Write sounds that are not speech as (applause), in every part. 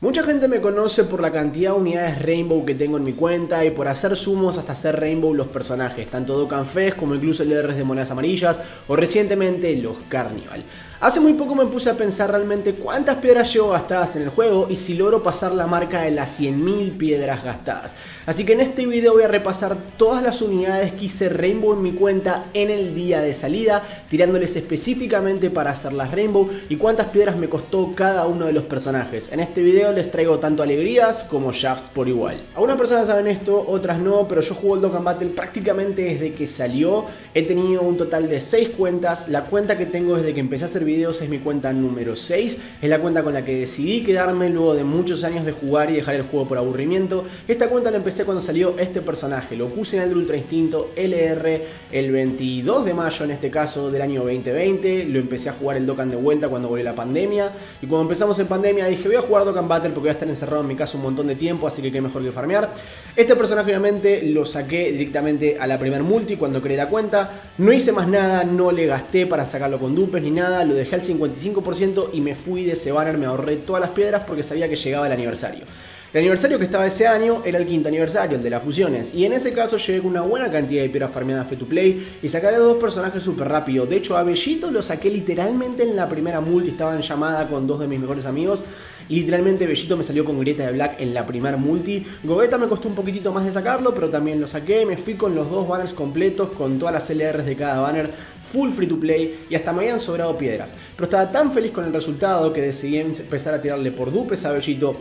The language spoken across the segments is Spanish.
Mucha gente me conoce por la cantidad de unidades Rainbow que tengo en mi cuenta y por hacer sumos hasta hacer Rainbow los personajes, tanto Dokkan Fest como incluso LRs de monedas amarillas o recientemente los Carnival. Hace muy poco me puse a pensar realmente cuántas piedras llevo gastadas en el juego y si logro pasar la marca de las 100.000 piedras gastadas. Así que en este video voy a repasar todas las unidades que hice Rainbow en mi cuenta en el día de salida, tirándoles específicamente para hacer las Rainbow y cuántas piedras me costó cada uno de los personajes. En este video les traigo tanto alegrías como shafts por igual. Algunas personas saben esto, otras no, pero yo juego el Dokkan Battle prácticamente desde que salió. He tenido un total de 6 cuentas, la cuenta que tengo desde que empecé a hacer videos es mi cuenta número 6, es la cuenta con la que decidí quedarme luego de muchos años de jugar y dejar el juego por aburrimiento. Esta cuenta la empecé cuando salió este personaje, lo puse en el Ultra Instinto LR el 22 de mayo en este caso del año 2020, lo empecé a jugar el Dokkan de vuelta cuando volvió la pandemia y cuando empezamos en pandemia dije voy a jugar Dokkan Battle porque voy a estar encerrado en mi casa un montón de tiempo, así que qué mejor que farmear. Este personaje obviamente lo saqué directamente a la primer multi cuando creé la cuenta, no hice más nada, no le gasté para sacarlo con dupes ni nada, lo dejé al 55% y me fui de ese banner, me ahorré todas las piedras porque sabía que llegaba el aniversario. El aniversario que estaba ese año era el quinto aniversario, el de las fusiones, y en ese caso llegué con una buena cantidad de piedras farmeadas free to play y saqué a dos personajes súper rápido. De hecho, a Bellito lo saqué literalmente en la primera multi, estaba en llamada con dos de mis mejores amigos. Y literalmente Bellito me salió con Grieta de Black en la primera multi. Gogeta me costó un poquitito más de sacarlo, pero también lo saqué. Me fui con los dos banners completos, con todas las LRs de cada banner full free to play y hasta me habían sobrado piedras. Pero estaba tan feliz con el resultado que decidí empezar a tirarle por dupes a Bellito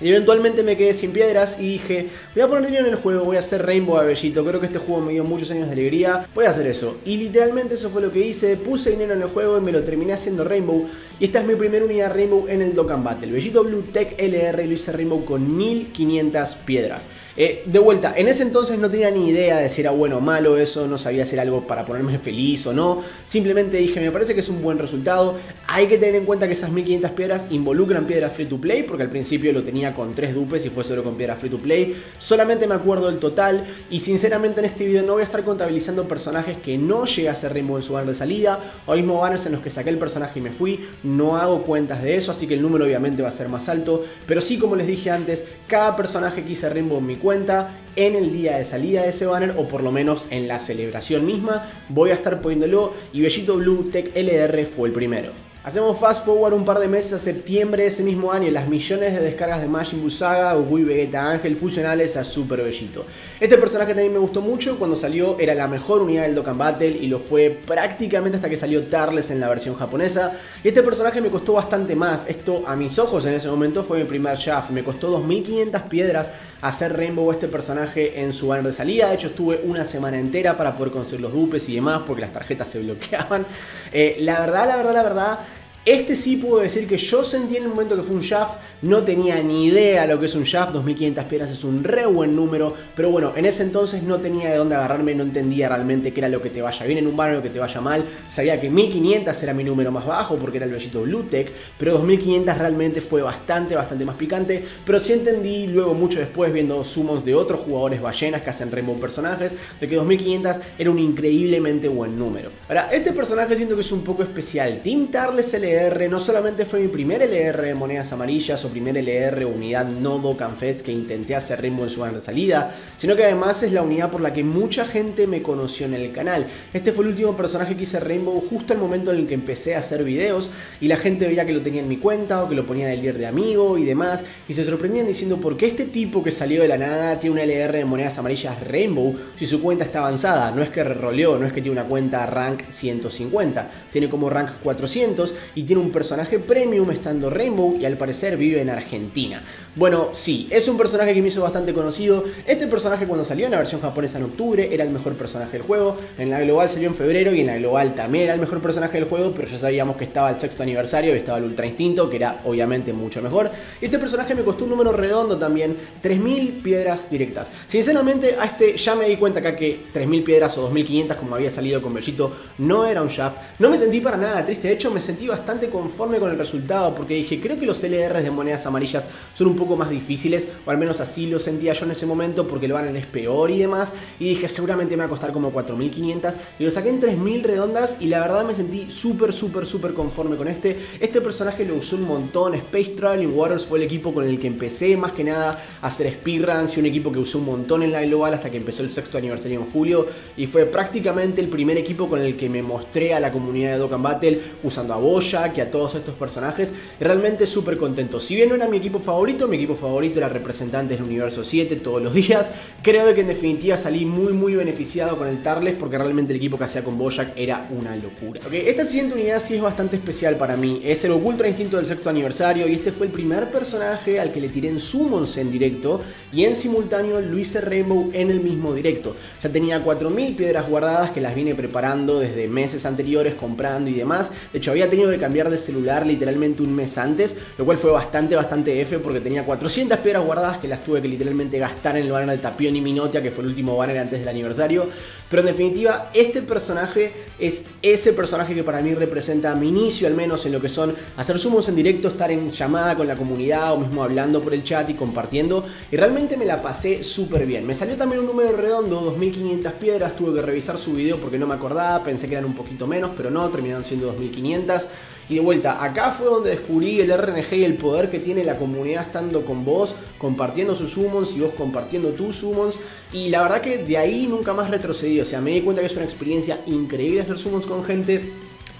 y eventualmente me quedé sin piedras y dije, voy a poner dinero en el juego, voy a hacer Rainbow a Bellito. Creo que este juego me dio muchos años de alegría. Voy a hacer eso. Y literalmente eso fue lo que hice. Puse dinero en el juego y me lo terminé haciendo Rainbow. Y esta es mi primera unidad Rainbow en el Dokkan Battle. Bellito Blue Tech LR lo hice Rainbow con 1500 piedras. Eh, de vuelta, en ese entonces no tenía ni idea de si era bueno o malo eso, no sabía si algo para ponerme feliz o no. Simplemente dije, me parece que es un buen resultado. Hay que tener en cuenta que esas 1500 piedras involucran piedras free to play, porque al principio lo tenía con 3 dupes y fue solo con piedras free to play. Solamente me acuerdo del total y sinceramente en este video no voy a estar contabilizando personajes que no llegué a hacer Rainbow en su bar de salida, o mismo banners en los que saqué el personaje y me fui. No hago cuentas de eso, así que el número obviamente va a ser más alto. Pero sí, como les dije antes, cada personaje que hice Rainbow en mi cuenta en el día de salida de ese banner o por lo menos en la celebración misma voy a estar poniéndolo y Bellito Blue Tech LR fue el primero. Hacemos fast forward un par de meses a septiembre de ese mismo año, las millones de descargas de Majin Buu Saga, Vegeta Ángel fusionales a Super Bellito. Este personaje también me gustó mucho, cuando salió era la mejor unidad del Dokkan Battle y lo fue prácticamente hasta que salió Tarles en la versión japonesa. Y este personaje me costó bastante más, esto a mis ojos en ese momento fue mi primer shaft, me costó 2500 piedras hacer Rainbow este personaje en su banner de salida, de hecho estuve una semana entera para poder conseguir los dupes y demás porque las tarjetas se bloqueaban. Eh, la verdad, la verdad, la verdad este sí puedo decir que yo sentí en el momento que fue un shaft, no tenía ni idea lo que es un shaft, 2500 piedras es un re buen número, pero bueno, en ese entonces no tenía de dónde agarrarme, no entendía realmente qué era lo que te vaya bien en un banner o que te vaya mal, sabía que 1500 era mi número más bajo porque era el bellito Bluetech, pero 2500 realmente fue bastante, bastante más picante, pero sí entendí luego mucho después viendo sumos de otros jugadores ballenas que hacen Rainbow personajes, de que 2500 era un increíblemente buen número. Ahora, este personaje siento que es un poco especial, Team Tarles LR no solamente fue mi primer LR de monedas amarillas o primer LR unidad no Dokkan Fest que intenté hacer Rainbow en su de salida, sino que además es la unidad por la que mucha gente me conoció en el canal. Este fue el último personaje que hice Rainbow justo al momento en el que empecé a hacer videos y la gente veía que lo tenía en mi cuenta o que lo ponía en el líder de amigo y demás y se sorprendían diciendo por qué este tipo que salió de la nada tiene un LR de monedas amarillas Rainbow si su cuenta está avanzada, no es que roleó, no es que tiene una cuenta rank 150, tiene como rank 400 y tiene un personaje premium estando Rainbow y al parecer vive en Argentina. Bueno, sí, es un personaje que me hizo bastante conocido. Este personaje cuando salió en la versión japonesa en octubre era el mejor personaje del juego. En la global salió en febrero y en la global también era el mejor personaje del juego, pero ya sabíamos que estaba el sexto aniversario y estaba el Ultra Instinto, que era obviamente mucho mejor. Este personaje me costó un número redondo también, 3000 piedras directas. Sinceramente, a este ya me di cuenta acá que 3000 piedras o 2500 como había salido con Bellito no era un shaft. No me sentí para nada triste, de hecho me sentí bastante conforme con el resultado porque dije, creo que los LRs de monedas amarillas son un poco más difíciles, o al menos así lo sentía yo en ese momento porque el banner es peor y demás. Y dije, seguramente me va a costar como 4500 y lo saqué en 3000 redondas y la verdad me sentí súper, súper, súper conforme con este. Este personaje lo usó un montón, Space Traveling Waters fue el equipo con el que empecé más que nada a hacer speedruns y un equipo que usó un montón en la global hasta que empezó el sexto aniversario en julio y fue prácticamente el primer equipo con el que me mostré a la comunidad de Dokkan Battle usando a Boya, que a todos estos personajes y realmente súper contento. Si bien no era mi equipo favorito, mi equipo favorito era representante del universo 7 todos los días, creo que en definitiva salí muy muy beneficiado con el Tarles porque realmente el equipo que hacía con Bojack era una locura. esta siguiente unidad sí es bastante especial para mí, es el Ocultra Instinto del sexto aniversario y este fue el primer personaje al que le tiré en Summons en directo y en simultáneo lo hice Rainbow en el mismo directo. Ya tenía 4000 piedras guardadas que las vine preparando desde meses anteriores, comprando y demás. De hecho, había tenido que cambiar de celular literalmente un mes antes, lo cual fue bastante, bastante F porque tenía 400 piedras guardadas que las tuve que literalmente gastar en el banner de Tapión y Minotia, que fue el último banner antes del aniversario. Pero en definitiva, este personaje es ese personaje que para mí representa mi inicio, al menos en lo que son hacer sumos en directo, estar en llamada con la comunidad o mismo hablando por el chat y compartiendo. Y realmente me la pasé súper bien. Me salió también un número redondo, 2500 piedras. Tuve que revisar su video porque no me acordaba, pensé que eran un poquito menos, pero no, terminaron siendo 2500. Y de vuelta, acá fue donde descubrí el RNG y el poder que tiene la comunidad estando con vos, compartiendo sus summons y vos compartiendo tus summons. Y la verdad que de ahí nunca más retrocedí. O sea, me di cuenta que es una experiencia increíble hacer summons con gente.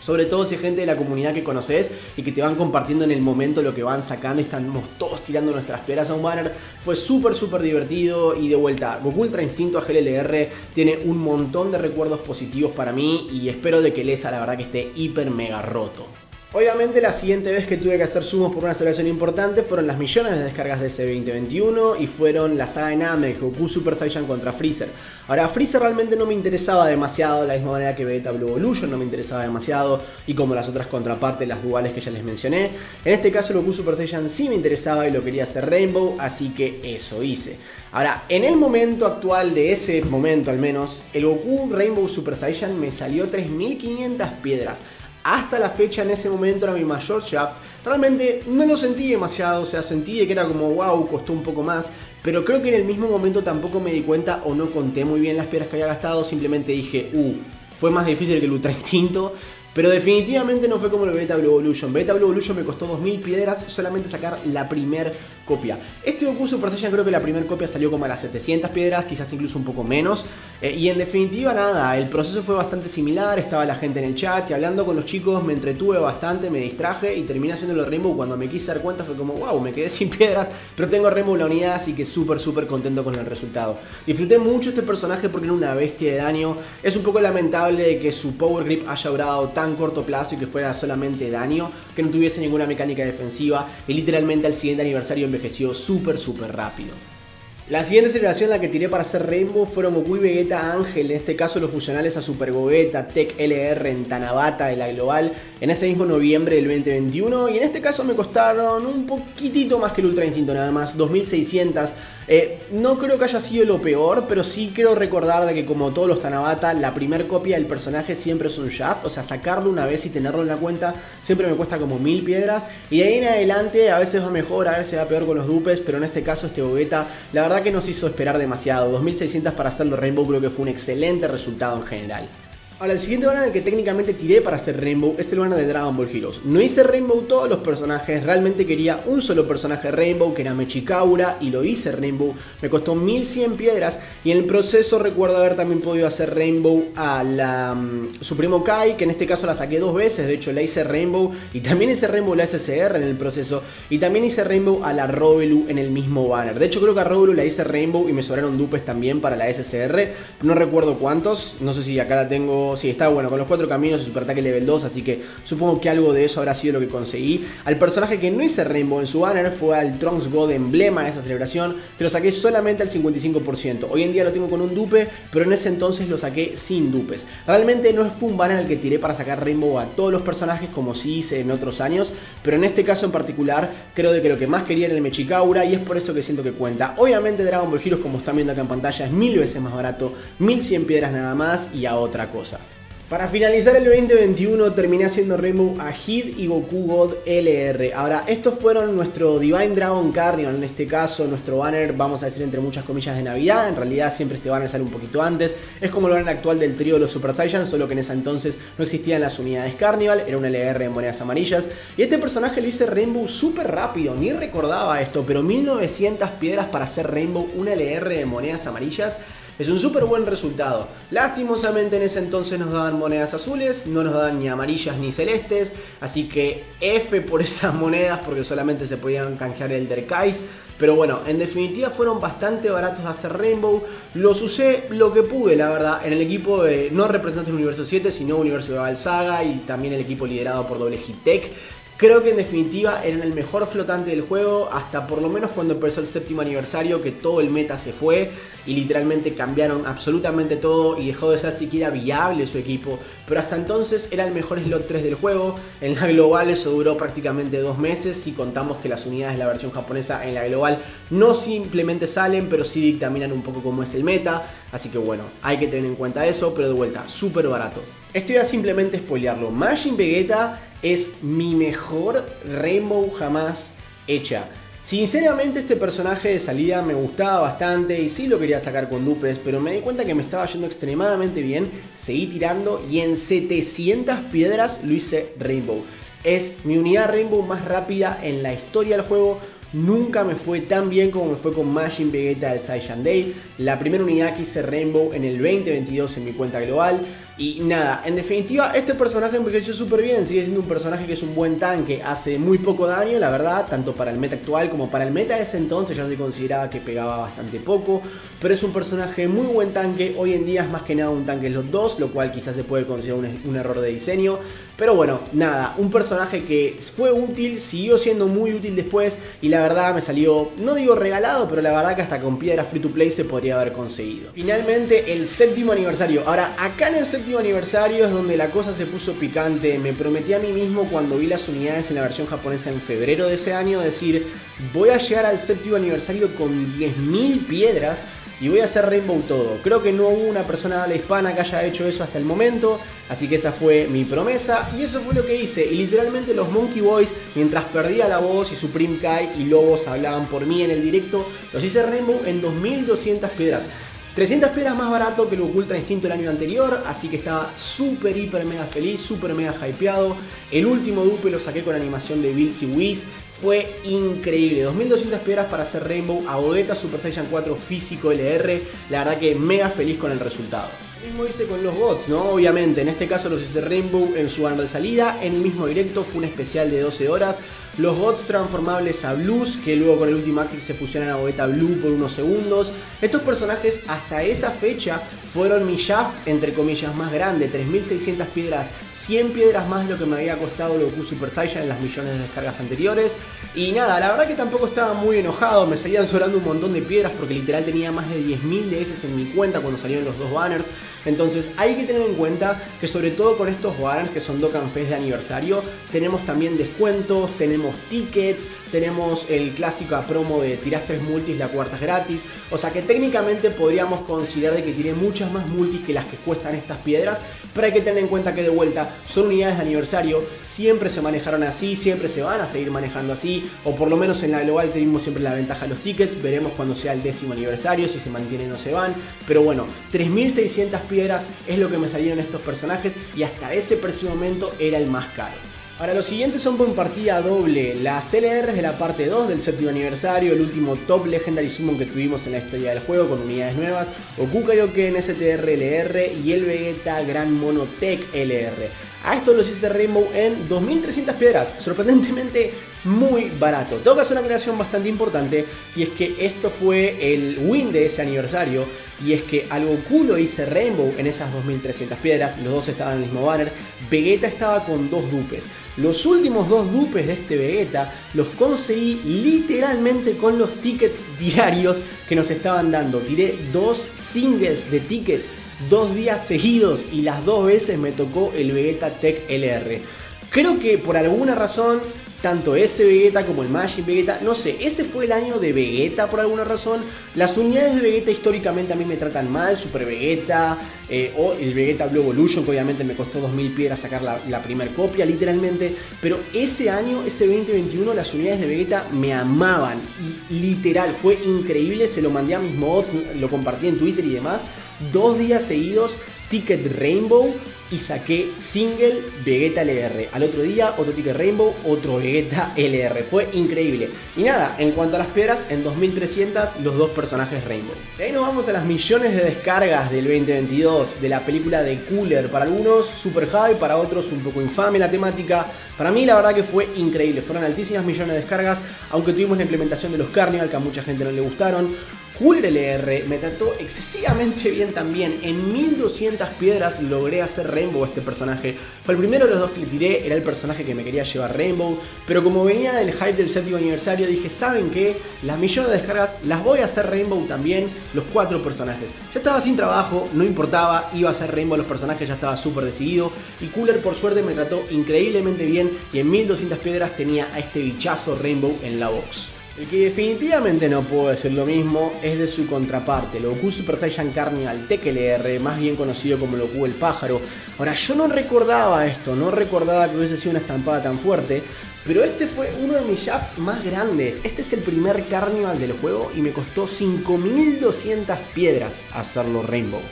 Sobre todo si es gente de la comunidad que conoces y que te van compartiendo en el momento lo que van sacando y estamos todos tirando nuestras piedras a un banner. Fue súper, súper divertido y de vuelta, Goku Ultra Instinto a GLLR tiene un montón de recuerdos positivos para mí y espero de que Lesa la verdad que esté hiper mega roto. Obviamente la siguiente vez que tuve que hacer sumos por una celebración importante fueron las millones de descargas de ese 2021 y fueron la saga de Namek, Goku Super Saiyan contra Freezer. Ahora, Freezer realmente no me interesaba demasiado de la misma manera que Vegeta Blue Evolution no me interesaba demasiado y como las otras contrapartes, las duales que ya les mencioné. En este caso Goku Super Saiyan sí me interesaba y lo quería hacer Rainbow, así que eso hice. Ahora, en el momento actual de ese momento al menos, el Goku Rainbow Super Saiyan me salió 3500 piedras hasta la fecha en ese momento era mi mayor shaft. Realmente no lo sentí demasiado, o sea, sentí que era como wow, costó un poco más. Pero creo que en el mismo momento tampoco me di cuenta o no conté muy bien las piedras que había gastado. Simplemente dije, uh, fue más difícil que el Ultra Instinto. Pero definitivamente no fue como el Beta Blue Evolution. Beta Blue Evolution me costó 2000 piedras solamente sacar la primer copia. Este Goku Super Saiyan creo que la primera copia salió como a las 700 piedras, quizás incluso un poco menos. Eh, y en definitiva nada, el proceso fue bastante similar, estaba la gente en el chat y hablando con los chicos me entretuve bastante, me distraje y terminé haciendo el Rainbow cuando me quise dar cuenta fue como wow, me quedé sin (laughs) piedras, pero tengo Rainbow la unidad así que súper súper contento con el resultado. Disfruté mucho este personaje porque era una bestia de daño, es un poco lamentable que su Power Grip haya durado tan corto plazo y que fuera solamente daño, que no tuviese ninguna mecánica defensiva y literalmente al siguiente aniversario envejeció súper súper rápido. La siguiente celebración la que tiré para hacer Rainbow fueron Goku y Vegeta Ángel, en este caso los fusionales a Super Gogeta, Tech LR en Tanabata de la Global, en ese mismo noviembre del 2021, y en este caso me costaron un poquitito más que el Ultra Instinto nada más, 2600. Eh, no creo que haya sido lo peor, pero sí quiero recordar de que como todos los Tanabata, la primer copia del personaje siempre es un shaft, o sea, sacarlo una vez y tenerlo en la cuenta siempre me cuesta como mil piedras, y de ahí en adelante a veces va mejor, a veces va peor con los dupes, pero en este caso este Gogeta, la verdad que nos hizo esperar demasiado. 2600 para hacerlo Rainbow creo que fue un excelente resultado en general. Ahora, el siguiente banner que técnicamente tiré para hacer Rainbow es el banner de Dragon Ball Heroes. No hice Rainbow todos los personajes, realmente quería un solo personaje Rainbow que era Mechikaura y lo hice Rainbow. Me costó 1100 piedras y en el proceso recuerdo haber también podido hacer Rainbow a la um, Supremo Kai, que en este caso la saqué dos veces, de hecho la hice Rainbow y también hice Rainbow la SCR en el proceso y también hice Rainbow a la Robelu en el mismo banner. De hecho creo que a Robelu la hice Rainbow y me sobraron dupes también para la SCR, no recuerdo cuántos, no sé si acá la tengo si está bueno, con los cuatro caminos y super ataque level 2, así que supongo que algo de eso habrá sido lo que conseguí. Al personaje que no hice Rainbow en su banner fue al Trunks God emblema de esa celebración, que lo saqué solamente al 55%. Hoy en día lo tengo con un dupe, pero en ese entonces lo saqué sin dupes. Realmente no fue un banner al que tiré para sacar Rainbow a todos los personajes como si hice en otros años, pero en este caso en particular creo de que lo que más quería era el Mechikaura y es por eso que siento que cuenta. Obviamente Dragon Ball Heroes como están viendo acá en pantalla es mil veces más barato, 1100 piedras nada más y a otra cosa. Para finalizar el 2021 terminé haciendo Rainbow Ahid y Goku God LR. Ahora, estos fueron nuestro Divine Dragon Carnival, en este caso, nuestro banner, vamos a decir entre muchas comillas, de Navidad. En realidad siempre este banner sale un poquito antes. Es como el banner actual del trío de los Super Saiyans, solo que en ese entonces no existían las unidades Carnival, era un LR en monedas amarillas. Y este personaje lo hice Rainbow súper rápido, ni recordaba esto, pero 1900 piedras para hacer Rainbow un LR de monedas amarillas. Es un súper buen resultado. Lastimosamente en ese entonces nos daban monedas azules, no nos daban ni amarillas ni celestes, así que F por (laughs) esas monedas porque solamente se podían canjear el Derkais. Pero bueno, en definitiva fueron bastante baratos de hacer Rainbow. Los usé lo que pude, la verdad, en el equipo de no representante del Universo 7, sino Universo de Valsaga y también el equipo liderado por Doble Tech. Creo que en definitiva eran el mejor flotante del juego hasta por lo menos cuando empezó el séptimo aniversario que todo el meta se fue y literalmente cambiaron absolutamente todo y dejó de ser siquiera viable su equipo. Pero hasta entonces era el mejor slot 3 del juego. En la global eso duró prácticamente dos meses si contamos que las unidades de la versión japonesa en la global no simplemente salen pero sí dictaminan un poco cómo es el meta. Así que bueno, hay que tener en cuenta eso, pero de vuelta, súper barato. Esto iba simplemente spoilearlo. Majin Vegeta es mi mejor Rainbow jamás hecha. Sinceramente este personaje de salida me gustaba bastante y sí lo quería sacar con dupes, pero me di cuenta que me estaba yendo extremadamente bien, seguí tirando y en 700 piedras lo hice Rainbow. Es mi unidad Rainbow más rápida en la historia del juego, Nunca me fue tan bien como me fue con Majin Vegeta del Saiyan Day. La primera unidad que hice Rainbow en el 2022 en mi cuenta global. Y nada, en definitiva, este personaje envejeció súper bien. Sigue siendo un personaje que es un buen tanque. Hace muy poco daño, la verdad, tanto para el meta actual como para el meta de ese entonces. Ya se consideraba que pegaba bastante poco. Pero es un personaje muy buen tanque. Hoy en día es más que nada un tanque los dos, lo cual quizás se puede considerar un, un error de diseño. Pero bueno, nada, un personaje que fue útil, siguió siendo muy útil después. Y la verdad me salió, no digo regalado, pero la verdad que hasta con piedra free to play se podría haber conseguido. Finalmente, el séptimo aniversario. Ahora, acá en el séptimo aniversario es donde la cosa se puso picante. Me prometí a mí mismo cuando vi las unidades en la versión japonesa en febrero de ese año decir, voy a llegar al séptimo aniversario con 10.000 piedras y voy a hacer Rainbow todo. Creo que no hubo una persona habla hispana que haya hecho eso hasta el momento, así que esa fue mi promesa y eso fue lo que hice. Y literalmente los Monkey Boys, mientras perdía la voz y Supreme Kai y Lobos hablaban por mí en el directo, los hice Rainbow en 2200 piedras. 300 piedras más barato que el Ultra Instinto el año anterior, así que estaba súper, hiper, mega feliz, súper, mega hypeado. El último dupe lo saqué con animación de Bills y Whis, fue increíble. 2200 piedras para hacer Rainbow a Odetta Super Saiyan 4 físico LR, la verdad que mega feliz con el resultado mismo hice con los bots, ¿no? Obviamente, en este caso los hice Rainbow en su banda de salida, en el mismo directo fue un especial de 12 horas. Los bots transformables a Blues, que luego con el último Active se fusionan a Beta Blue por unos segundos. Estos personajes hasta esa fecha fueron mi shaft, entre comillas, más grande. 3600 piedras, 100 piedras más de lo que me había costado Goku Super Saiyan en las millones de descargas anteriores. Y nada, la verdad que tampoco estaba muy enojado, me seguían sobrando un montón de piedras porque literal tenía más de 10.000 DS en mi cuenta cuando salieron los dos banners. Entonces hay que tener en cuenta que sobre todo con estos banners que son Dokkan Fest de aniversario, tenemos también descuentos, tenemos tickets, tenemos el clásico a promo de tiras tres multis, la cuarta es gratis. O sea que técnicamente podríamos considerar de que tiene muchas más multis que las que cuestan estas piedras, pero hay que tener en cuenta que de vuelta son unidades de aniversario, siempre se manejaron así, siempre se van a seguir manejando así, o por lo menos en la global tenemos siempre la ventaja de los tickets, veremos cuando sea el décimo aniversario, si se mantienen o se van, pero bueno, 3600 piedras es lo que me salieron estos personajes y hasta ese preciso momento era el más caro. Ahora, los siguientes son por partida doble. Las CLRs de la parte 2 del séptimo aniversario, el último top Legendary Summon que tuvimos en la historia del juego con unidades nuevas, Goku Kaioken STR LR y el Vegeta Gran Mono Tech LR. A esto los hice Rainbow en 2300 piedras, sorprendentemente muy barato. Tengo que hacer una aclaración bastante importante y es que esto fue el win de ese aniversario y es que al Goku lo hice Rainbow en esas 2300 piedras, los dos estaban en el mismo banner, Vegeta estaba con dos dupes. Los últimos dos dupes de este Vegeta los conseguí literalmente con los tickets diarios que nos estaban dando. Tiré dos singles de tickets dos días seguidos y las dos veces me tocó el Vegeta Tech LR. Creo que por alguna razón tanto ese Vegeta como el Majin Vegeta. No sé, ese fue el año de Vegeta por alguna razón. Las unidades de Vegeta históricamente a mí me tratan mal, Super Vegeta eh, o el Vegeta Blue Evolution, que obviamente me costó 2000 piedras sacar la, la primera copia, literalmente. Pero ese año, ese 2021, las unidades de Vegeta me amaban. literal, fue increíble. Se lo mandé a mis mods, lo compartí en Twitter y demás. Dos días seguidos, Ticket Rainbow y saqué single Vegeta LR. Al otro día, otro ticket Rainbow, otro Vegeta (laughs) LR. Fue increíble. Y nada, en cuanto a las piedras, en 2300 los dos personajes Rainbow. De ahí nos vamos a las millones de descargas del 2022 de la película de Cooler. Para algunos super high, para otros un poco infame la temática. Para mí la verdad que fue increíble. Fueron altísimas millones de descargas, aunque tuvimos la implementación de los Carnival que a mucha gente no le gustaron. Cooler LR me trató excesivamente bien también. En 1200 piedras logré hacer Rainbow este personaje. Fue el primero de los dos que le tiré, era el personaje que me quería llevar Rainbow. Pero como venía del hype del séptimo aniversario, dije, ¿saben qué? Las millones de descargas las voy a hacer Rainbow también, los cuatro personajes. Ya estaba sin trabajo, no importaba, iba a hacer Rainbow los personajes, ya estaba súper decidido. Y Cooler por suerte me trató increíblemente bien y en 1200 piedras tenía a este bichazo Rainbow en la box. El que definitivamente no puedo decir lo mismo es de su contraparte, Goku Super Saiyan Carnival TKLR, más bien conocido como Goku el pájaro. Ahora, yo no recordaba esto, no recordaba que hubiese sido una estampada tan fuerte, pero este fue uno de mis shafts más grandes. Este es el primer Carnival del juego y me costó 5200 piedras hacerlo Rainbow.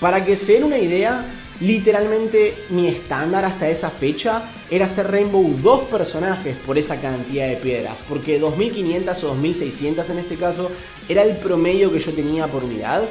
Para que se den una idea, Literalmente mi estándar hasta esa fecha era hacer Rainbow dos personajes por esa cantidad de piedras, porque 2500 o 2600 en este caso era el promedio que yo tenía por unidad.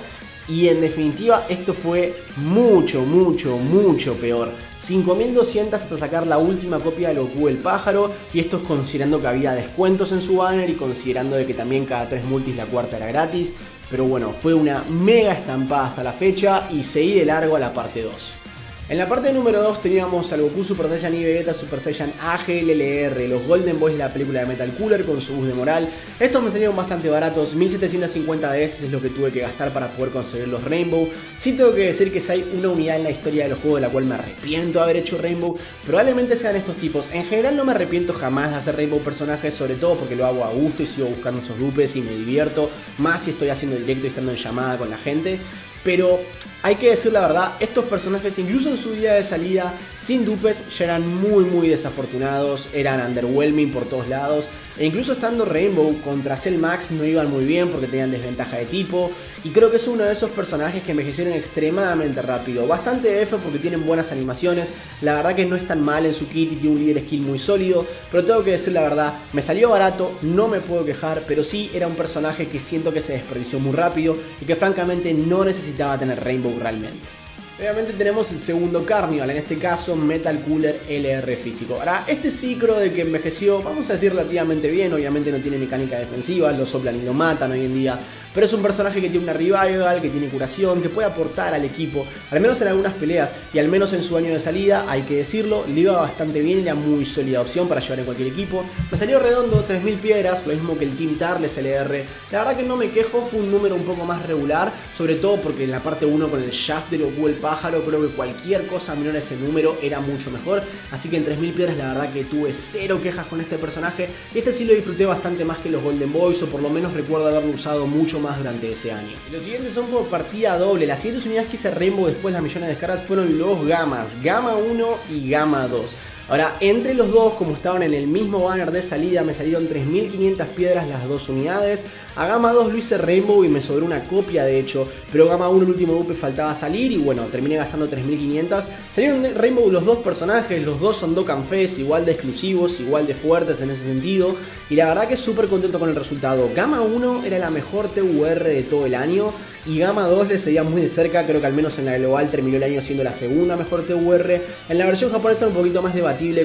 Y en definitiva esto fue mucho, mucho, mucho peor. 5200 hasta sacar la última copia de Goku el pájaro. Y esto es considerando que había descuentos en su banner y considerando de que también cada 3 multis la cuarta era gratis. Pero bueno, fue una mega estampada hasta la fecha y seguí de largo a la parte 2. En la parte número 2 teníamos al Goku Super Saiyan y Vegeta Super Saiyan AGLLR, los Golden Boys de la película de Metal Cooler con su bus de moral. Estos me salieron bastante baratos, 1750 veces es lo que tuve que gastar para poder conseguir los Rainbow. Sí tengo que decir que si hay una unidad en la historia de los juegos de la cual me arrepiento de haber hecho Rainbow, probablemente sean estos tipos. En general no me arrepiento jamás de hacer Rainbow personajes, sobre todo porque lo hago a gusto y sigo buscando esos dupes y me divierto, más si estoy haciendo directo y estando en llamada con la gente. Pero hay que decir la verdad, estos personajes incluso en su día de salida sin dupes ya eran muy muy desafortunados, eran underwhelming por todos lados. E incluso estando Rainbow contra Cell Max no iban muy bien porque tenían desventaja de tipo. Y creo que es uno de esos personajes que envejecieron extremadamente rápido. Bastante F porque tienen buenas animaciones. La verdad que no es tan mal en su kit y tiene un líder skill muy sólido. Pero tengo que decir la verdad, me salió barato, no me puedo quejar. Pero sí era un personaje que siento que se desperdició muy rápido y que francamente no necesitaba tener Rainbow realmente. Obviamente tenemos el segundo Carnival, en este caso Metal Cooler LR físico. Ahora, este ciclo de que envejeció, vamos a decir relativamente bien, obviamente no tiene mecánica defensiva, lo soplan y lo matan hoy en día, pero es un personaje que tiene una revival, que tiene curación, que puede aportar al equipo, al menos en algunas peleas y al menos en su año de salida, hay que decirlo, le iba bastante bien, era muy sólida opción para llevar en cualquier equipo. Me salió redondo 3000 piedras, lo mismo que el Team Tarles LR. La verdad que no me quejo, fue un número un poco más regular, sobre todo porque en la parte 1 con el shaft de Goku el pájaro, creo que cualquier cosa menor a ese número era mucho mejor. Así que en 3000 piedras la verdad que tuve cero quejas con este personaje. Y este sí lo disfruté bastante más que los Golden Boys, o por lo menos recuerdo haberlo usado mucho más durante ese año. los siguientes son por partida doble. Las siguientes unidades que hice Rainbow después de las millones de descargas fueron los gamas, Gama 1 y Gama 2. Ahora, entre los dos, como estaban en el mismo banner de salida, me salieron 3500 piedras las dos unidades. A Gama 2 lo hice Rainbow y me sobró una copia de hecho, pero Gama 1 el último dupe faltaba salir y bueno, terminé gastando 3500. Salieron de Rainbow los dos personajes, los dos son Dokkan Fest, igual de exclusivos, igual de fuertes en ese sentido. Y la verdad que súper contento con el resultado. Gama 1 era la mejor TUR de todo el año y Gama 2 le seguía muy de cerca, creo que al menos en la global terminó el año siendo la segunda mejor TUR. En la versión japonesa un poquito más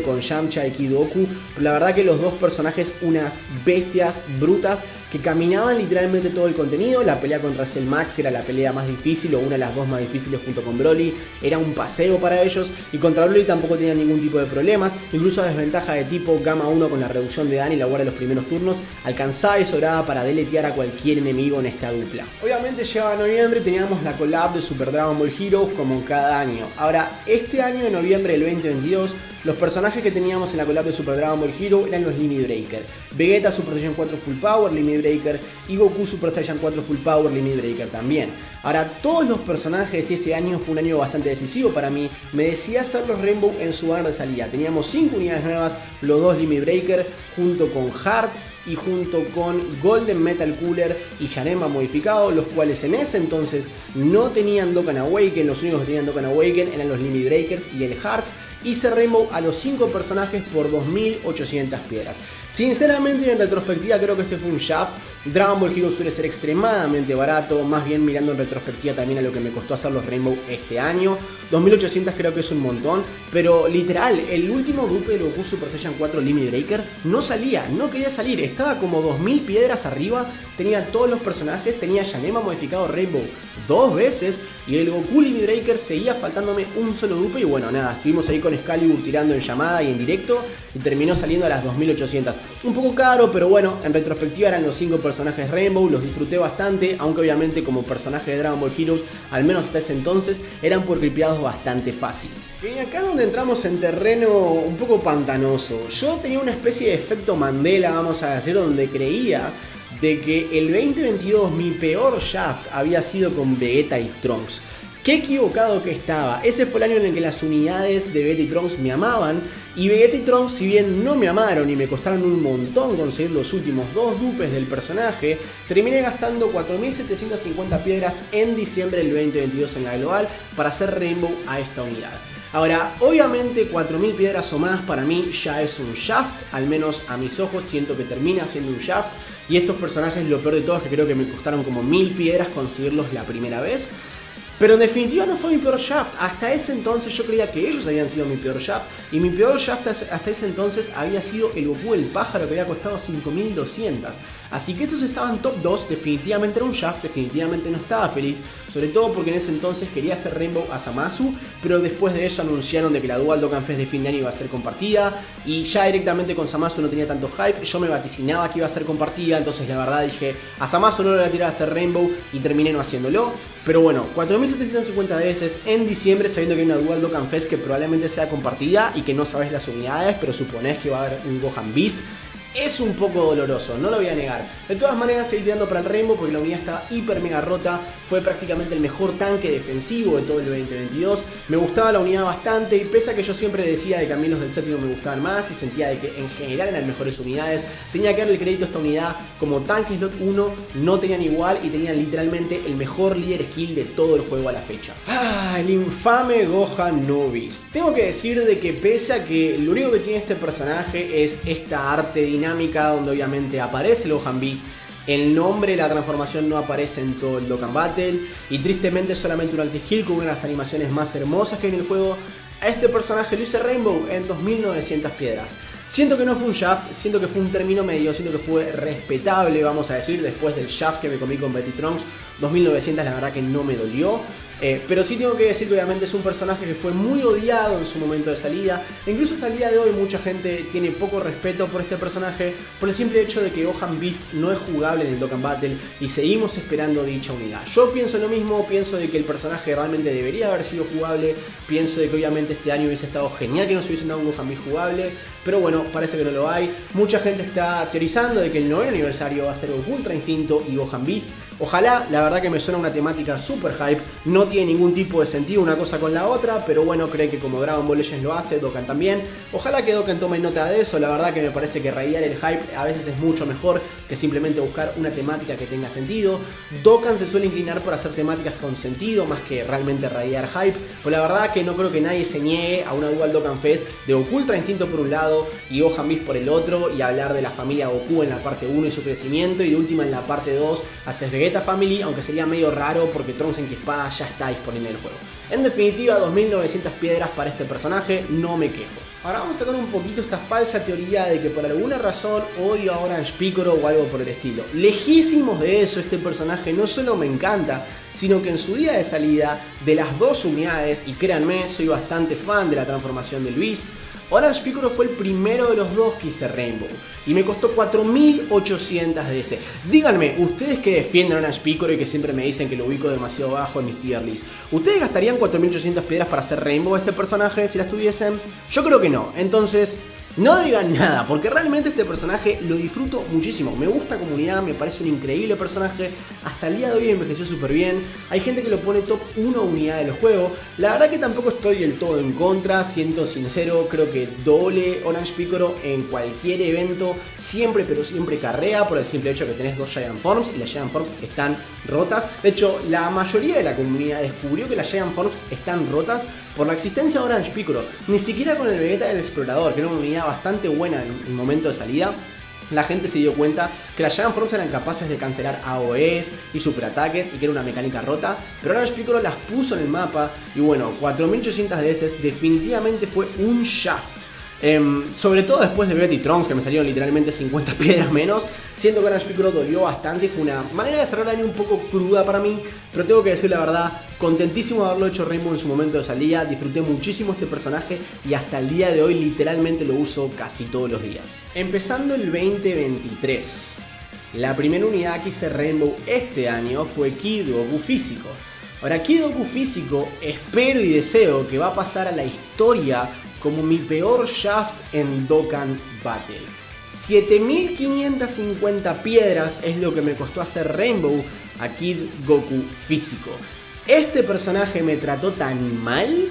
con Yamcha y Kidoku. la verdad que los dos personajes, unas bestias brutas que caminaban literalmente todo el contenido. La pelea contra Cell Max, que era la pelea más difícil o una de las dos más difíciles junto con Broly, era un paseo para ellos. Y contra Broly tampoco tenían ningún tipo de problemas. Incluso desventaja de tipo Gama 1 con la reducción de daño y la guardia de los primeros turnos, alcanzaba y sobraba para deletear a cualquier enemigo en esta dupla. Obviamente llegaba noviembre teníamos la collab de Super Dragon Ball Heroes como cada año. Ahora, este año de noviembre del 2022 los personajes que teníamos en la collab de Super Dragon Ball Hero eran los Limit Breaker. Vegeta Super Saiyan 4 Full Power, Limit Breaker, y Goku Super Saiyan 4 Full Power, Limit Breaker también. Ahora, todos los personajes, y ese año fue un año bastante decisivo para mí, me decía hacer los Rainbow en su bar de salida. Teníamos 5 unidades nuevas, los dos Limit Breaker, junto con Hearts y junto con Golden Metal Cooler y Yanema modificado, los cuales en ese entonces no tenían Dokkan Awaken, los únicos que tenían Dokkan Awaken eran los Limit Breakers y el Hearts, hice Rainbow a los 5 personajes por 2800 piedras. Sinceramente, en retrospectiva, creo que este fue un shaft. Dragon Ball Hero suele ser extremadamente barato, más bien mirando en retrospectiva también a lo que me costó hacer los Rainbow este año. 2800 creo que es un montón, pero literal, el último dupe de Goku Super Saiyan 4 Limit Breaker no salía, no quería salir, estaba como 2000 piedras arriba, tenía todos los personajes, tenía Yanema modificado Rainbow dos veces y el Goku Limit Breaker seguía faltándome un solo dupe y bueno, nada, estuvimos ahí con Excalibur tirando en llamada y en directo y terminó saliendo a las 2800. Un poco caro, pero bueno, en retrospectiva eran los 5 personajes Rainbow, los disfruté bastante, aunque obviamente como personaje de Dragon Ball Heroes, al menos hasta ese entonces, eran por clipeados bastante fácil. Y acá donde entramos en terreno un poco pantanoso, yo tenía una especie de efecto Mandela, vamos a decir, donde creía de que el 2022 mi peor shaft había sido con Vegeta y Trunks. Qué equivocado que estaba. Ese fue el año en el que las unidades de Vegeta y Trunks me amaban. Y Vegeta y Trunks, si bien no me amaron y me costaron un montón conseguir los últimos dos dupes del personaje, terminé gastando 4.750 piedras en diciembre del 2022 en la global para hacer Rainbow a esta unidad. Ahora, obviamente 4.000 piedras o más para mí ya es un shaft, al menos a mis ojos siento que termina siendo un shaft. Y estos personajes, lo peor de todo es que creo que me costaron como 1000 piedras conseguirlos la primera vez. Pero en definitiva no fue mi peor shaft. Hasta ese entonces yo creía que ellos habían sido mi peor shaft. Y mi peor shaft hasta ese entonces había sido el Goku el pájaro que había costado 5200. Así que estos estaban top 2, definitivamente era un shaft, definitivamente no estaba feliz, sobre todo porque en ese entonces quería hacer Rainbow a Samasu, pero después de eso anunciaron que la Dual Dokkan Fest de fin de año iba a ser compartida y ya directamente con Samasu no tenía tanto hype, yo me vaticinaba que iba a ser compartida, entonces la verdad dije, a Samasu no le voy a tirar a hacer Rainbow y terminé no haciéndolo, pero bueno, 4750 veces en diciembre sabiendo que hay una Dual Dokkan Fest que probablemente sea compartida y que no sabes las unidades, pero suponés que va a haber un Gohan Beast es un poco doloroso, no lo voy a negar. De todas maneras, seguí tirando para el Rainbow porque la unidad está hiper mega rota. Fue prácticamente el mejor tanque defensivo de todo el 2022. Me gustaba la unidad bastante y pese a que yo siempre decía de que a los del séptimo me gustaban más y sentía de que en general eran mejores unidades, tenía que darle crédito a esta unidad como tanque slot 1, no tenían igual y tenían literalmente el mejor líder skill de todo el juego a la fecha. Ah, el infame Gohan Nobis. Tengo que decir de que pese a que lo único que tiene este personaje es esta arte dinámica dinámica donde obviamente aparece el Gohan Beast. El nombre, la transformación no aparece en todo el Dokkan Battle. Y tristemente solamente un anti-skill con una de las animaciones más hermosas que hay en el juego. A este personaje lo hice Rainbow en 2900 piedras. Siento que no fue un shaft, siento que fue un término medio, siento que fue respetable, vamos a decir, después del shaft que me comí con Betty Trunks. 2900 la verdad que no me dolió. Eh, pero sí tengo que decir que obviamente es un personaje que fue muy odiado en su momento de salida. incluso hasta el día de hoy mucha gente tiene poco respeto por este personaje por el simple hecho de que Gohan Beast no es jugable en el Dokkan Battle y seguimos esperando dicha unidad. Yo pienso lo mismo, pienso de que el personaje realmente debería haber sido jugable, pienso de que obviamente este año hubiese estado genial que nos hubiesen dado un Gohan Beast jugable, pero bueno, parece que no lo hay. Mucha gente está teorizando de que el noveno aniversario va a ser Goku Ultra Instinto y Gohan Beast. Ojalá, la verdad que me suena una temática super hype, no tiene ningún tipo de sentido una cosa con la otra, pero bueno, cree que como Dragon Ball Legends lo hace, Dokkan también. Ojalá que Dokkan tome nota de eso, la verdad que me parece que rayar el hype a veces es mucho mejor que simplemente buscar una temática que tenga sentido. Dokkan se suele inclinar por hacer temáticas con sentido más que realmente rayar hype, pero la verdad que no creo que nadie se niegue a una Dual Dokkan Fest de Goku Ultra Instinto por un lado y Gohan Beast por el otro y hablar de la familia Goku en la parte 1 y su crecimiento y de última en la parte 2 hacer Vegeta Family, aunque sería medio raro porque Trunks en Espada ya está disponible en el juego. En definitiva, 2900 piedras para este personaje, no me quejo. Ahora vamos a sacar un poquito esta falsa teoría de que por alguna razón odio a Orange Piccolo o algo por el estilo. Lejísimos de eso, este personaje no solo me encanta, sino que en su día de salida, de las dos unidades, y créanme, soy bastante fan de la transformación del Beast, Orange fue el primero de los dos que hice Rainbow y me costó 4800 DC. Díganme, ustedes que defienden Orange Piccolo y que siempre me dicen que lo ubico demasiado bajo en mis tier list, ¿ustedes gastarían 4800 piedras para hacer Rainbow a este personaje si las tuviesen? Yo creo que no. Entonces, no digan nada, porque realmente este personaje lo disfruto muchísimo. Me gusta comunidad, me parece un increíble personaje. Hasta el día de hoy envejeció súper bien. Hay gente que lo pone top 1 unidad del juego. La verdad que tampoco estoy del todo en contra, siento sincero. Creo que doble Orange Piccolo en cualquier evento siempre, pero siempre carrea por el simple hecho de que tenés dos Giant Forms y las Giant Forms están rotas. De hecho, la mayoría de la comunidad descubrió que las Giant Forms están rotas por la existencia de Orange Piccolo. Ni siquiera con el Vegeta del Explorador, que era una unidad bastante buena en el momento de salida, la gente se dio cuenta que las Giant Forms eran capaces de cancelar AOEs y superataques y que era una mecánica rota, pero ahora Piccolo las puso en el mapa y bueno, 4800 veces definitivamente fue un shaft Em, sobre todo después de Betty Trunks, que me salieron literalmente 50 (laughs) piedras menos. Siento que Orange Piccolo dolió bastante y fue una manera de cerrar el año un poco cruda para mí. Pero tengo que decir la verdad, contentísimo de haberlo hecho Rainbow en su momento de salida. Disfruté muchísimo este personaje y hasta el día de hoy literalmente lo uso casi todos los días. Empezando el 2023. La primera unidad que hice Rainbow este año fue Kid Goku Físico. Ahora, Kid Goku Físico espero y deseo que va a pasar a la historia como mi peor shaft en Dokkan Battle. 7550 piedras es lo que me costó hacer Rainbow a Kid Goku físico. Este personaje me trató tan mal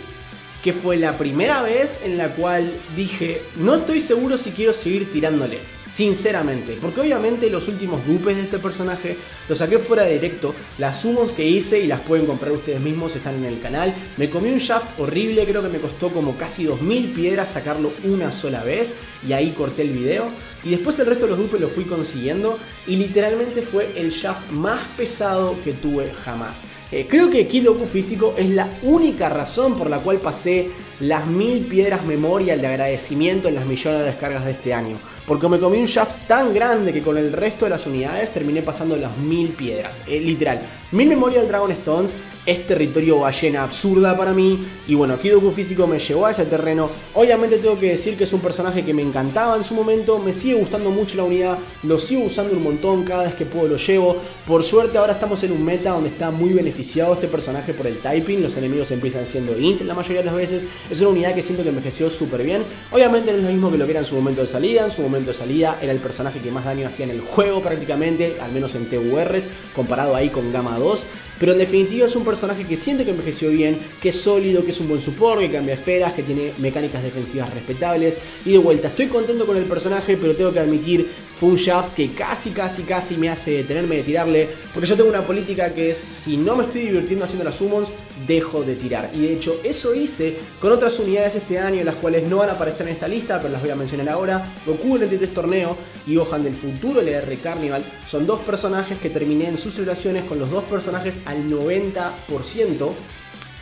que fue la primera vez en la cual dije, no estoy seguro si quiero seguir tirándole. Sinceramente, porque obviamente los últimos dupes de este personaje los saqué fuera de directo. Las summons que hice y las pueden comprar ustedes mismos, están en el canal. Me comí un shaft horrible, creo que me costó como casi 2000 piedras sacarlo una sola vez. Y ahí corté el video. Y después el resto de los dupes los fui consiguiendo. Y literalmente fue el shaft más pesado que tuve jamás. Eh, creo que Kidoku Físico es la única razón por la cual pasé las mil piedras memorial de agradecimiento en las millones de descargas de este año. Porque me comí un shaft tan grande que con el resto de las unidades terminé pasando las mil piedras. Eh, literal, mil memorial Dragon Stones es territorio ballena absurda para mí. Y bueno, Kidoku Físico me llevó a ese terreno. Obviamente tengo que decir que es un personaje que me encantaba en su momento. Me gustando mucho la unidad. Lo sigo usando un montón. Cada vez que puedo lo llevo. Por suerte ahora estamos en un meta donde está muy beneficiado este personaje por el typing. Los enemigos empiezan siendo int la mayoría de las veces. Es una unidad que siento que envejeció súper bien. Obviamente no es lo mismo que lo que era en su momento de salida. En su momento de salida era el personaje que más daño hacía en el juego prácticamente. Al menos en TURs. Comparado ahí con Gama 2. Pero en definitiva es un personaje que siente que envejeció bien, que es sólido, que es un buen support, que cambia esferas, que tiene mecánicas defensivas respetables. Y de vuelta, estoy contento con el personaje, pero tengo que admitir fue un shaft que casi, casi, casi me hace detenerme de tirarle. Porque yo tengo una política que es, si no me estoy divirtiendo haciendo las summons, dejo de tirar. Y de hecho, eso hice con otras unidades este año, las cuales no van a aparecer en esta lista, pero las voy a mencionar ahora. Goku el 23 torneo y Gohan del futuro LR Carnival son dos personajes que terminé en sus celebraciones con los dos personajes al 90%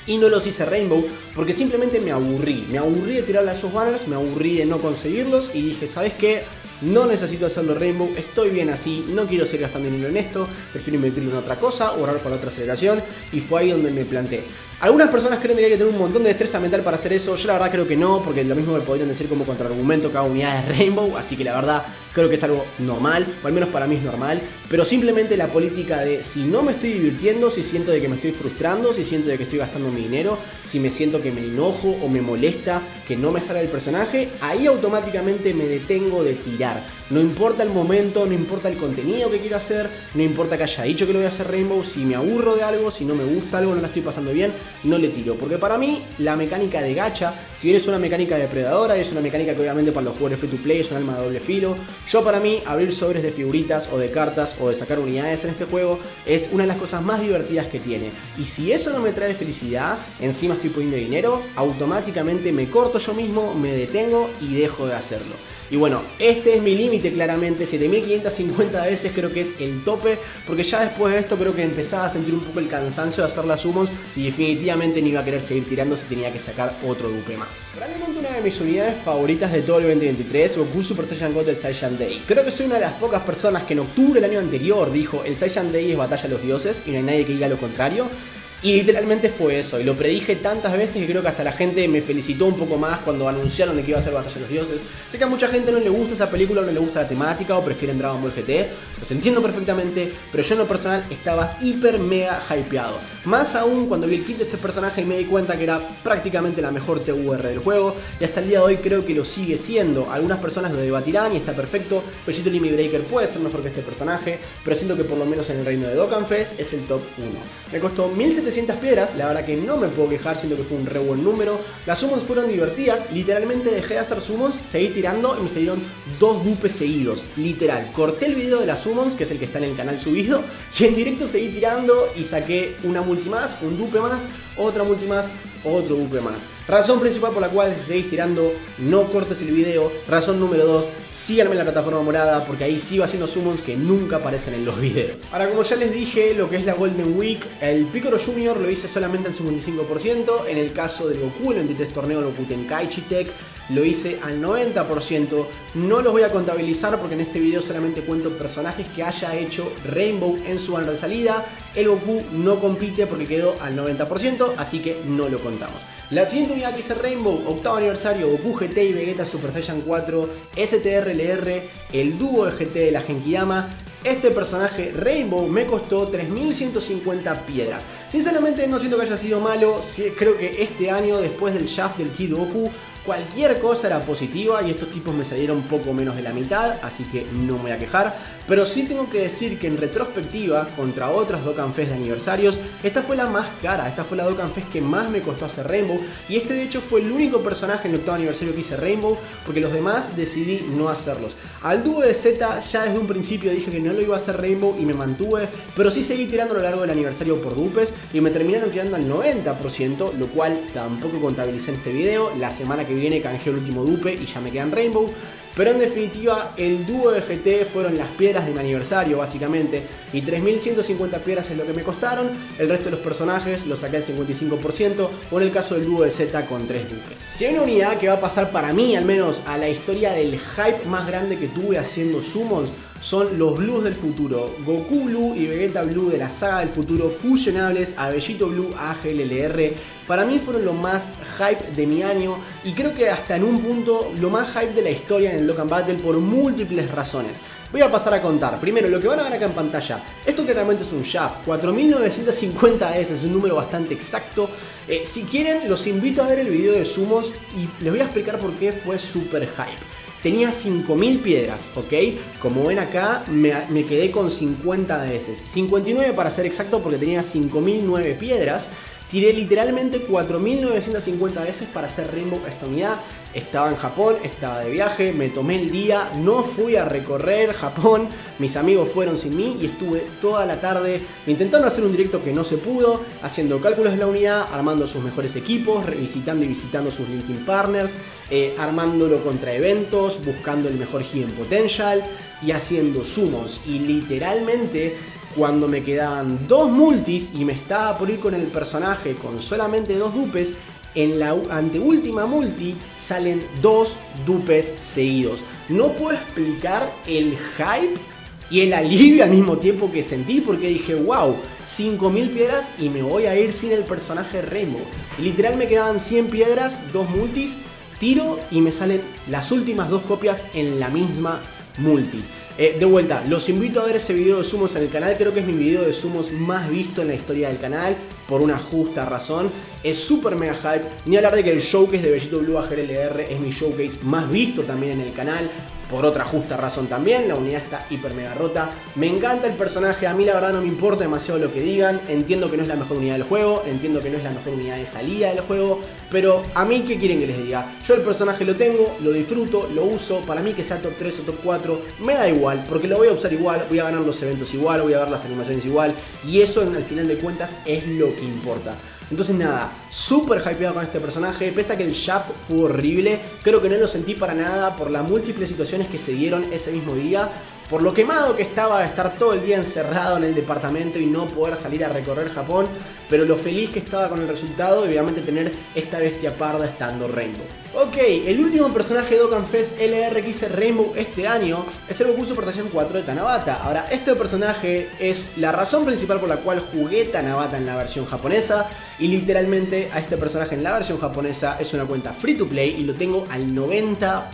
y no los hice Rainbow porque simplemente me aburrí. Me aburrí de tirar esos banners, me aburrí de no conseguirlos y dije, ¿sabes qué? No necesito hacerlo Rainbow, estoy bien así, no quiero seguir gastando dinero en esto, prefiero invertirlo en otra cosa ahorrar para otra aceleración y fue ahí donde me planté. Algunas personas creen que hay que tener un montón de destreza mental para hacer eso. Yo la verdad creo que no, porque lo mismo me podrían decir como contraargumento cada unidad de Rainbow. Así que la verdad creo que es algo normal, o al menos para mí es normal. Pero simplemente la política de si no me estoy divirtiendo, si siento de que me estoy frustrando, si siento de que estoy gastando mi dinero, si me siento que me enojo o me molesta que no me salga el personaje, ahí automáticamente me detengo de tirar. No importa el momento, no importa el contenido que quiero hacer, no importa que haya dicho que lo voy a hacer Rainbow, si me aburro de algo, si no me gusta algo, no la estoy pasando bien, no le tiro. Porque para mí, la mecánica de gacha, si bien es una mecánica depredadora, es una mecánica que obviamente para los jugadores free to play es un alma de doble filo. Yo para mí, abrir sobres de figuritas o de cartas o de sacar unidades en este juego es una de las cosas más divertidas que tiene. Y si eso no me trae felicidad, encima estoy poniendo dinero, automáticamente me corto yo mismo, me detengo y dejo de hacerlo. Y bueno, este es mi límite claramente, 7550 veces creo que es el tope, porque ya después de esto creo que empezaba a sentir un poco el cansancio de hacer las summons y definitivamente no iba a querer seguir tirando si tenía que sacar otro dupe más. Probablemente una de mis unidades favoritas de todo el 2023, Goku Super Saiyan God del Saiyan Day. Creo que soy una de las pocas personas que en octubre del año anterior dijo el Saiyan Day es batalla de los dioses y no hay nadie que diga lo contrario. Y literalmente fue eso, y lo predije tantas veces que creo que hasta la gente me felicitó un poco más cuando anunciaron de que iba a ser Batalla de los Dioses. Sé que a mucha gente no le gusta esa película, no le gusta la temática o prefieren Dragon Ball GT, los entiendo perfectamente, pero yo en lo personal estaba hiper mega hypeado. Más aún cuando vi el kit de este personaje y me di cuenta que era prácticamente la mejor TUR del juego, y hasta el día de hoy creo que lo sigue siendo. Algunas personas lo debatirán y está perfecto, Vegito Limi Breaker puede ser mejor que este personaje, pero siento que por lo menos en el reino de Dokkan Fest es el top 1. Me costó 1700 700 piedras, la verdad que no me puedo quejar siendo que fue un re buen número. Las summons fueron divertidas, literalmente dejé de hacer summons, seguí tirando y me salieron dos dupes seguidos, literal. Corté el video de las summons, que es el que está en el canal subido, (laughs) y en directo seguí tirando y saqué una multi más, un dupe más, otra multi más, otro dupe más. Razón principal por la cual si seguís tirando no cortes el video. Razón número 2, síganme en la plataforma morada porque ahí sigo haciendo summons que nunca aparecen en los videos. Ahora como ya les dije, lo que es la Golden Week, el Piccolo Junior lo hice solamente al 55%. En el caso del Goku, el 23 torneo Goku Tenkaichi Tech, lo hice al 90%. No los voy a contabilizar porque en este video solamente cuento personajes que haya hecho Rainbow en su banda de salida. El Goku no compite porque quedó al 90%, así que no lo contamos. La siguiente unidad que hice Rainbow, octavo aniversario, Goku GT y Vegeta Super Saiyan 4, STRLR, el dúo de GT de la Genkidama. Este personaje Rainbow me costó 3150 piedras. Sinceramente no siento que haya sido malo, creo que este año después del shaft del Kid Goku Cualquier cosa era positiva y estos tipos me salieron poco menos de la mitad, así que no me voy a quejar. Pero sí tengo que decir que en retrospectiva, contra otras Dokkan Fest de aniversarios, esta fue la más cara, esta fue la Dokkan Fest que más me costó hacer Rainbow. Y este de hecho fue el único personaje en el octavo aniversario que hice Rainbow, porque los demás decidí no hacerlos. Al dúo de Z ya desde un principio dije que no lo iba a hacer Rainbow y me mantuve, pero sí seguí tirando a lo largo del aniversario por dupes y me terminaron tirando al 90%, lo cual tampoco contabilicé en este video. La semana que viene canjeé el último dupe y ya me quedan Rainbow. Pero en definitiva, el dúo de GT fueron las piedras de mi aniversario, básicamente. Y 3.150 piedras es lo que me costaron. El resto de los personajes los saqué al 55%. O en el caso del dúo de Z con 3 dupes. Si hay una unidad que va a pasar para mí, al menos, a la historia del hype más grande que tuve haciendo summons, son los Blues del futuro. Goku Blue y Vegeta Blue de la saga del futuro fusionables a Bellito Blue AGLLR. Para mí fueron lo más hype de mi año y creo que hasta en un punto lo más hype de la historia en el Dokkan Battle por múltiples razones. Voy a pasar a contar. Primero, lo que van a ver acá en pantalla. Esto claramente es un shaft. 4950 S es un número bastante exacto. Eh, si quieren, los invito a ver el video de sumos y les voy a explicar por qué fue super hype. Tenía 5000 piedras, ¿ok? Como ven acá, me, quedé con 50 veces. 59 para ser exacto porque tenía 5009 piedras. Tiré literalmente 4.950 veces para hacer Rainbow esta unidad. Estaba en Japón, estaba de viaje, me tomé el día, no fui a recorrer Japón, mis amigos fueron sin mí y estuve toda la tarde intentando hacer un directo que no se pudo, haciendo cálculos de la unidad, armando sus mejores equipos, revisitando y visitando sus linking partners, eh, armándolo contra eventos, buscando el mejor hidden potential y haciendo sumos. Y literalmente cuando me quedaban dos multis y me estaba por ir con el personaje con solamente dos dupes, en la anteúltima multi salen dos dupes seguidos. No puedo explicar el hype y el alivio al mismo tiempo que sentí porque dije, wow, 5000 piedras y me voy a ir sin el personaje Rainbow. literal me quedaban 100 piedras, dos multis, tiro y me salen las últimas dos copias en la misma multi. Eh, de vuelta, los invito a ver ese video de sumos en el canal, creo que es mi video de sumos más visto en la historia del canal, por una justa razón. Es súper mega hype, ni hablar de que el showcase de Bellito Blue a GLR es mi showcase más visto también en el canal. Por otra justa razón también, la unidad está hiper mega rota. Me encanta el personaje, a mí la verdad no me importa demasiado lo que digan, entiendo que no es la mejor unidad del juego, entiendo que no es la mejor unidad de salida del juego, pero a mí qué quieren que les diga, yo el personaje lo tengo, lo disfruto, lo uso, para mí que sea top 3 o top 4, me da igual, porque lo voy a usar igual, voy a ganar los eventos igual, voy a ver las animaciones igual, y eso al final de cuentas es lo que importa. Entonces nada, súper hypeado con este personaje, pese a que el shaft fue horrible, creo que no lo sentí para nada por las múltiples situaciones que se dieron ese mismo día, por lo quemado que estaba estar todo el día encerrado en el departamento y no poder salir a recorrer Japón, pero lo feliz que estaba con el resultado y obviamente tener esta bestia parda estando Rainbow. Ok, el último personaje de Dokkan Fest LR que hice Rainbow este año es el Goku Super Saiyan 4 de Tanabata. Ahora, este personaje es la razón principal por la cual jugué Tanabata en la versión japonesa y literalmente a este personaje en la versión japonesa es una cuenta free to play y lo tengo al 90%.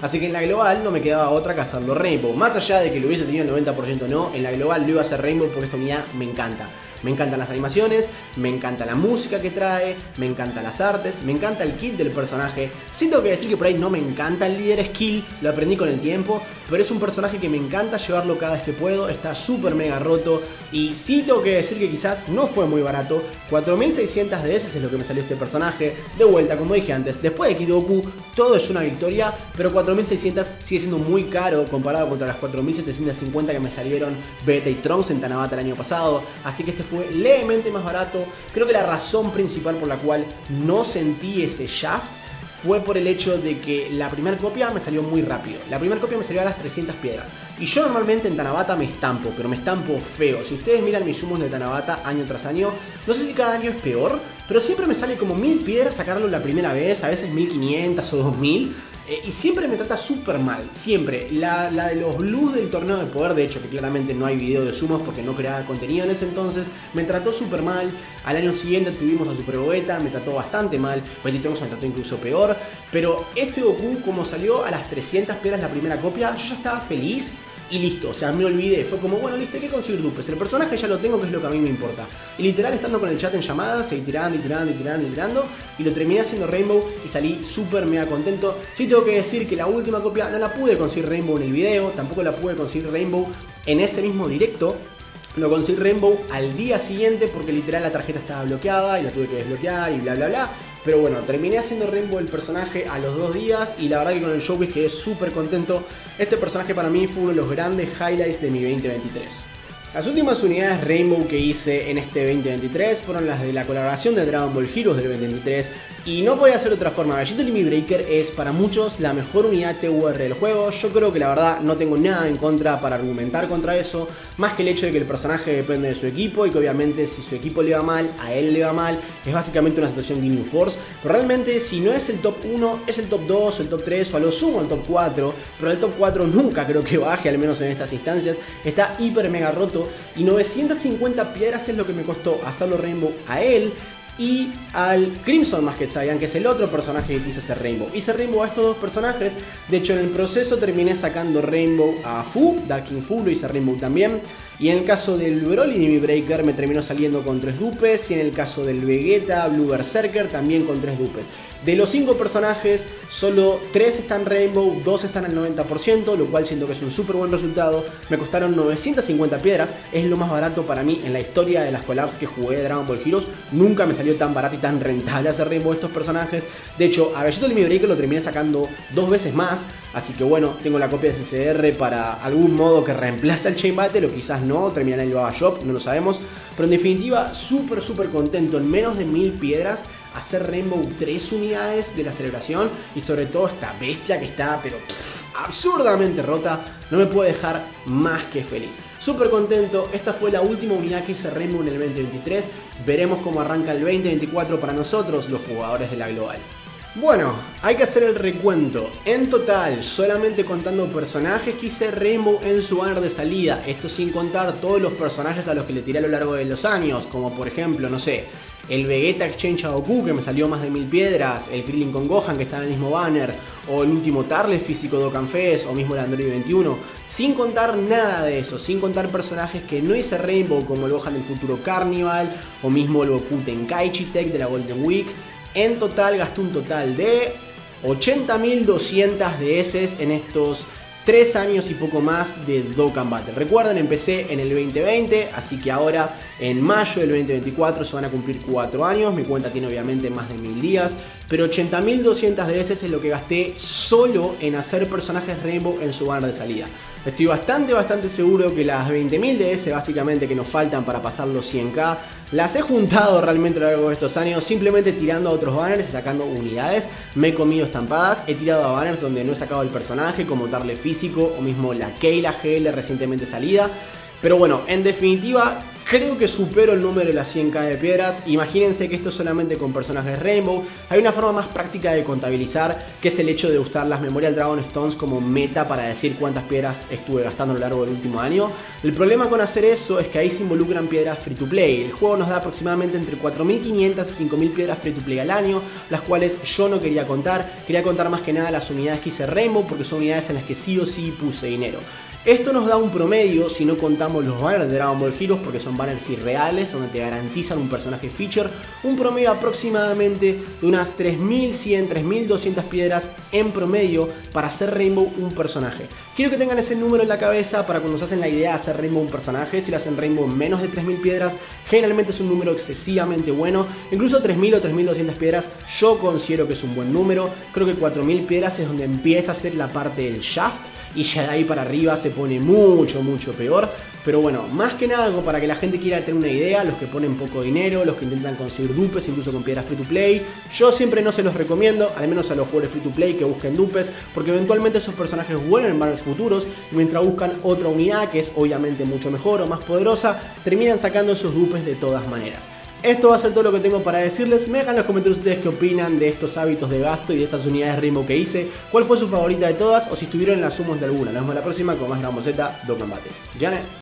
Así que en la global no me quedaba otra que hacerlo Rainbow. Más allá de que lo hubiese tenido el 90% o no, en la global lo iba a hacer Rainbow porque esta unidad me encanta. Me encantan las animaciones, me encanta la música que trae, me encantan las artes, me encanta el kit del personaje. Sí tengo que decir que por ahí no me encanta el líder skill, lo aprendí con el tiempo, pero es un personaje que me encanta llevarlo cada vez que puedo, está súper mega roto y sí tengo que decir que quizás no fue muy barato, 4600 de ese es lo que me salió este personaje, de vuelta como dije antes, después de Kidoku todo es una victoria, pero 4600 sigue siendo muy caro comparado contra las 4750 que me salieron Beta y Trunks en Tanabata el año pasado, así que este fue levemente más barato, creo que la razón principal por la cual no sentí ese shaft fue por el hecho de que la primera copia me salió muy rápido. La primera copia me salió a las 300 piedras. Y yo normalmente en Tanabata me estampo, pero me estampo feo. Si ustedes miran mis sumos de Tanabata año tras año, no sé si cada año es peor, pero siempre me sale como 1000 piedras sacarlo la primera vez, a veces 1500 o 2000. Eh, y siempre me trata súper mal, siempre. La, de los blues del torneo de poder, de hecho que claramente no hay video de sumos porque no creaba contenido en ese entonces, me trató súper mal. Al año siguiente tuvimos a Super Bogeta, me trató bastante mal. Betty me trató incluso peor. Pero este Goku, como salió a las 300 piedras la primera copia, yo ya estaba feliz y listo, o sea, me olvidé. Fue como, bueno, listo, hay que conseguir dupes. El personaje ya lo tengo, que es lo que a mí me importa. Y literal, estando con el chat en llamadas, seguí tirando y tirando y tirando y tirando. Y lo terminé haciendo Rainbow y salí súper mega contento. Sí tengo que decir que la última copia no la pude conseguir Rainbow en el video, tampoco la pude conseguir Rainbow en ese mismo directo. Lo conseguí Rainbow al día siguiente porque literal la tarjeta estaba bloqueada y la tuve que desbloquear y bla bla bla. Pero bueno, terminé haciendo Rainbow el personaje a los dos días y la verdad que con el showcase quedé súper contento. Este personaje para mí fue uno de los grandes highlights de mi 2023. Las últimas unidades Rainbow que hice en este 2023 fueron las de la colaboración de Dragon Ball Heroes del 2023 y no podía ser otra forma. Limit Breaker es para muchos la mejor unidad TUR del juego. Yo creo que la verdad no tengo nada en contra para argumentar contra eso, más que el hecho de que el personaje depende de su equipo y que obviamente si su equipo le va mal, a él le va mal. Es básicamente una situación Gaming Force. Pero realmente si no es el top 1, es el top 2, el top 3 o a lo sumo el top 4. Pero el top 4 nunca creo que baje, al menos en estas instancias. Está hiper mega roto y 950 piedras es lo que me costó hacerlo Rainbow a él y al Crimson Masked Saiyan, que es el otro personaje que quise hacer Rainbow. Hice Rainbow a estos dos personajes, de hecho en el proceso terminé sacando Rainbow a Fu, Dark King Fu lo hice Rainbow también. Y en el caso del Broly Dimi Breaker me terminó saliendo con tres dupes. Y en el caso del Vegeta Blue Berserker también con tres dupes. De los 5 personajes, solo 3 están Rainbow, 2 están al 90%, lo cual siento que es un súper buen resultado. Me costaron 950 piedras, es lo más barato para mí en la historia de las collabs que jugué de Dragon Ball Heroes. Nunca me salió tan barato y tan rentable hacer Rainbow estos personajes. De hecho, a Bellito Mi Breaker lo terminé sacando dos veces más, así que bueno, tengo la copia de CCR para algún modo que reemplace al Chain Battle o quizás no, terminará en el Baba Shop, no lo sabemos. Pero en definitiva, súper súper contento, en menos de 1000 piedras hacer Rainbow 3 unidades de la celebración y sobre todo esta bestia que está pero absurdamente rota, no me puede dejar más que feliz. Súper contento, esta fue la última unidad que hice Rainbow en el 2023, veremos cómo arranca el 2024 para nosotros los jugadores de la Global. Bueno, hay que hacer el recuento. En total, solamente contando personajes que hice Rainbow en su banner de salida. Esto sin contar todos los personajes a los que le tiré a lo largo de los años. Como por ejemplo, no sé, el Vegeta Exchange a Goku que me salió más de mil piedras, el Krillin con Gohan que está en el mismo banner, o el último Tarles físico Dokkan Fest, o mismo el Android 21, sin contar nada de eso, sin contar personajes que no hice Rainbow como el Gohan del futuro Carnival, o mismo el Goku Tenkaichi Tech de la Golden Week. En total gasté un total de 80.200 DS en estos 3 años y poco más de Dokkan Battle. Recuerden, empecé en el 2020, así que ahora en mayo del 2024 se van a cumplir 4 años. Mi cuenta tiene obviamente más de 1000 días, pero 80.200 DS es lo que gasté solo en hacer personajes Rainbow en su banner de salida. Estoy bastante, bastante seguro que las 20.000 DS básicamente que nos faltan para pasar los 100k, las he juntado realmente a lo largo de estos años simplemente tirando a otros banners y sacando unidades. Me he comido estampadas, he tirado a banners donde no he sacado el personaje como Darle Físico o mismo la Keila GL recientemente salida. Pero bueno, en definitiva, Creo que supero el número de las 100k de piedras. Imagínense que esto es solamente con personajes Rainbow. Hay una forma más práctica de contabilizar, que es el hecho de usar las Memorial Dragon Stones como meta para decir cuántas piedras estuve gastando a lo largo del último año. El problema con hacer eso es que ahí se involucran piedras free to play. El juego nos da aproximadamente entre 4.500 y 5.000 piedras free to play al año, las cuales yo no quería contar. Quería contar más que nada las unidades que hice Rainbow, porque son unidades en las que sí o sí puse dinero. Esto nos da un promedio si no contamos los banners de Dragon Ball Heroes porque son banners irreales donde te garantizan un personaje feature, un promedio aproximadamente de unas 3100, 3200 piedras en promedio para hacer Rainbow un personaje. Quiero que tengan ese número en la cabeza para cuando se hacen la idea de hacer Rainbow un personaje, si lo hacen Rainbow menos de 3000 piedras, generalmente es un número excesivamente bueno, incluso 3000 o 3200 piedras yo considero que es un buen número, creo que 4000 piedras es donde empieza a ser la parte del shaft y ya de ahí para arriba se pone mucho, mucho peor. Pero bueno, más que nada como para que la gente quiera tener una idea, los que ponen poco dinero, los que intentan conseguir dupes, incluso con piedras free to play, yo siempre no se los recomiendo, al menos a los jugadores free to play que busquen dupes, porque eventualmente esos personajes vuelven en banners futuros mientras buscan otra unidad que es obviamente mucho mejor o más poderosa, terminan sacando esos dupes de todas maneras. Esto va a ser todo lo que tengo para decirles. Me dejan en los comentarios ustedes qué opinan de estos hábitos de gasto y de estas unidades Rainbow que hice. ¿Cuál fue su favorita de todas? O si estuvieron en las sumos de alguna. Nos vemos la próxima con más Dragon Ball Z Dokkan Battle.